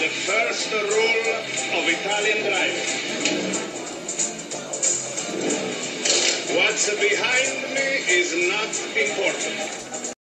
the first rule of Italian driving. What's behind me is not important.